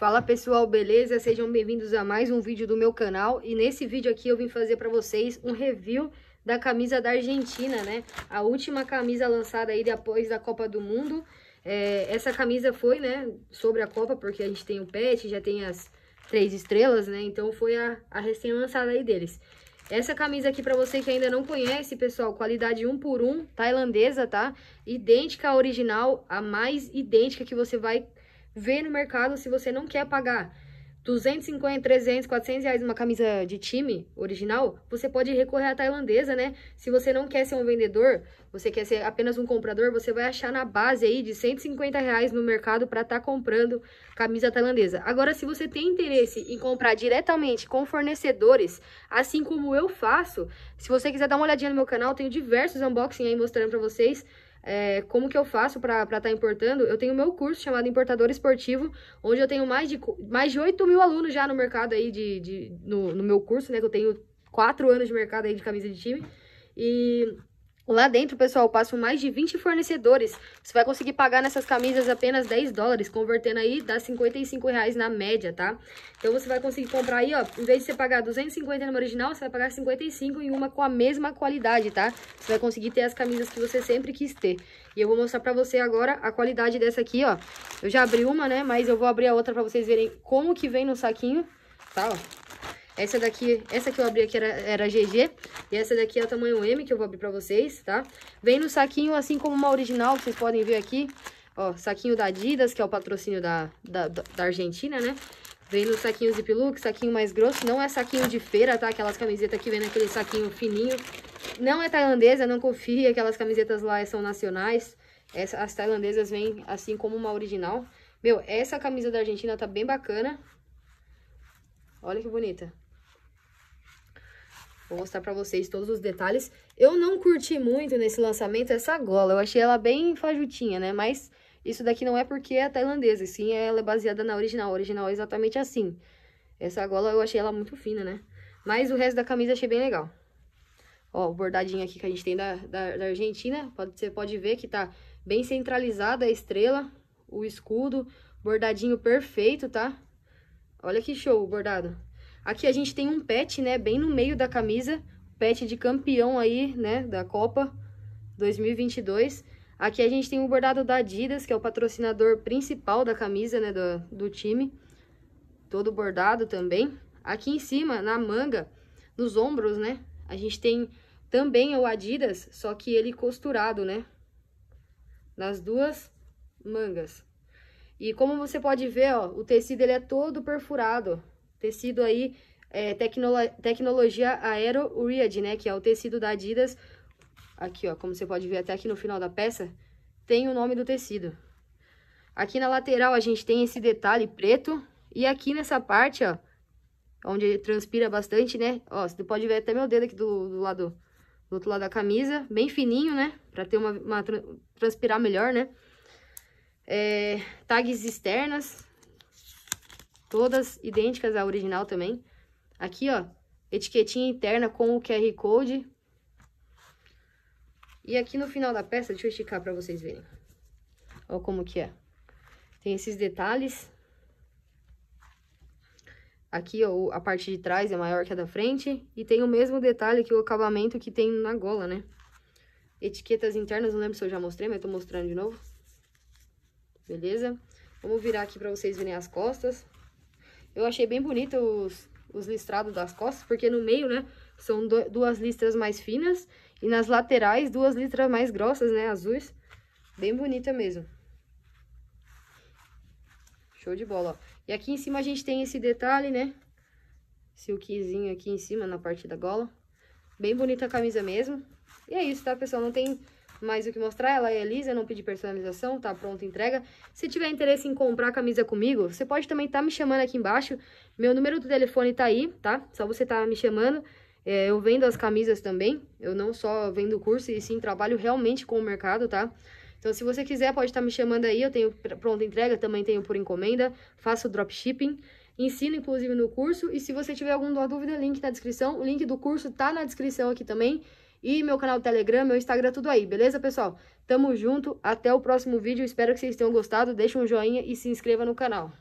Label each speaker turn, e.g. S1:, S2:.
S1: Fala pessoal, beleza? Sejam bem-vindos a mais um vídeo do meu canal e nesse vídeo aqui eu vim fazer para vocês um review da camisa da Argentina, né? A última camisa lançada aí depois da Copa do Mundo. É, essa camisa foi, né, sobre a Copa, porque a gente tem o pet, já tem as três estrelas, né? Então foi a, a recém-lançada aí deles. Essa camisa aqui para você que ainda não conhece, pessoal, qualidade 1 por 1 tailandesa, tá? Idêntica à original, a mais idêntica que você vai ver no mercado se você não quer pagar 250, 300, 400 reais uma camisa de time original, você pode recorrer à tailandesa, né? Se você não quer ser um vendedor, você quer ser apenas um comprador, você vai achar na base aí de 150 reais no mercado para estar tá comprando camisa tailandesa. Agora, se você tem interesse em comprar diretamente com fornecedores, assim como eu faço, se você quiser dar uma olhadinha no meu canal, tenho diversos unboxing aí mostrando para vocês é, como que eu faço para estar tá importando, eu tenho meu curso chamado Importador Esportivo, onde eu tenho mais de, mais de 8 mil alunos já no mercado aí, de, de no, no meu curso, né, que eu tenho 4 anos de mercado aí de camisa de time, e Lá dentro, pessoal, passam mais de 20 fornecedores. Você vai conseguir pagar nessas camisas apenas 10 dólares, convertendo aí, dá 55 reais na média, tá? Então, você vai conseguir comprar aí, ó, em vez de você pagar 250 no original, você vai pagar 55 em uma com a mesma qualidade, tá? Você vai conseguir ter as camisas que você sempre quis ter. E eu vou mostrar pra você agora a qualidade dessa aqui, ó. Eu já abri uma, né, mas eu vou abrir a outra pra vocês verem como que vem no saquinho, tá, ó. Essa daqui, essa que eu abri aqui era, era GG. E essa daqui é o tamanho M, que eu vou abrir pra vocês, tá? Vem no saquinho, assim como uma original, vocês podem ver aqui. Ó, saquinho da Adidas, que é o patrocínio da, da, da Argentina, né? Vem no saquinho Zip Look, saquinho mais grosso. Não é saquinho de feira, tá? Aquelas camisetas que vem naquele saquinho fininho. Não é tailandesa, não confie. Aquelas camisetas lá são nacionais. Essa, as tailandesas vêm assim como uma original. Meu, essa camisa da Argentina tá bem bacana. Olha que bonita. Vou mostrar pra vocês todos os detalhes. Eu não curti muito nesse lançamento essa gola. Eu achei ela bem fajutinha, né? Mas isso daqui não é porque é tailandesa. Sim, ela é baseada na original. A original é exatamente assim. Essa gola eu achei ela muito fina, né? Mas o resto da camisa achei bem legal. Ó, o bordadinho aqui que a gente tem da, da, da Argentina. Pode, você pode ver que tá bem centralizada a estrela, o escudo. Bordadinho perfeito, tá? Olha que show o bordado. Aqui a gente tem um pet, né, bem no meio da camisa, pet de campeão aí, né, da Copa 2022. Aqui a gente tem o bordado da Adidas, que é o patrocinador principal da camisa, né, do, do time. Todo bordado também. Aqui em cima, na manga, nos ombros, né, a gente tem também o Adidas, só que ele costurado, né, nas duas mangas. E como você pode ver, ó, o tecido ele é todo perfurado, Tecido aí, é, tecnolo tecnologia Aero Uriad, né? Que é o tecido da Adidas. Aqui, ó, como você pode ver até aqui no final da peça, tem o nome do tecido. Aqui na lateral a gente tem esse detalhe preto. E aqui nessa parte, ó, onde transpira bastante, né? Ó, você pode ver até meu dedo aqui do, do lado, do outro lado da camisa. Bem fininho, né? Pra ter uma, uma transpirar melhor, né? É, tags externas, Todas idênticas à original também. Aqui, ó, etiquetinha interna com o QR Code. E aqui no final da peça, deixa eu esticar pra vocês verem. Ó como que é. Tem esses detalhes. Aqui, ó, a parte de trás é maior que a da frente. E tem o mesmo detalhe que o acabamento que tem na gola, né? Etiquetas internas, não lembro se eu já mostrei, mas tô mostrando de novo. Beleza? Vamos virar aqui pra vocês verem as costas. Eu achei bem bonito os, os listrados das costas, porque no meio, né, são do, duas listras mais finas e nas laterais duas listras mais grossas, né, azuis. Bem bonita mesmo. Show de bola, ó. E aqui em cima a gente tem esse detalhe, né, silkzinho aqui em cima, na parte da gola. Bem bonita a camisa mesmo. E é isso, tá, pessoal? Não tem mais o que mostrar, ela é lisa, não pedi personalização, tá pronta entrega. Se tiver interesse em comprar a camisa comigo, você pode também estar tá me chamando aqui embaixo. Meu número do telefone tá aí, tá? Só você tá me chamando. É, eu vendo as camisas também, eu não só vendo o curso, e sim trabalho realmente com o mercado, tá? Então, se você quiser, pode estar tá me chamando aí, eu tenho pronta entrega, também tenho por encomenda, faço dropshipping, ensino inclusive no curso, e se você tiver alguma dúvida, link na descrição, o link do curso tá na descrição aqui também, e meu canal do Telegram, meu Instagram, tudo aí, beleza, pessoal? Tamo junto, até o próximo vídeo, espero que vocês tenham gostado, deixa um joinha e se inscreva no canal.